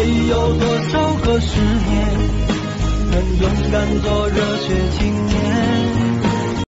会有多少个十年，能勇敢做热血？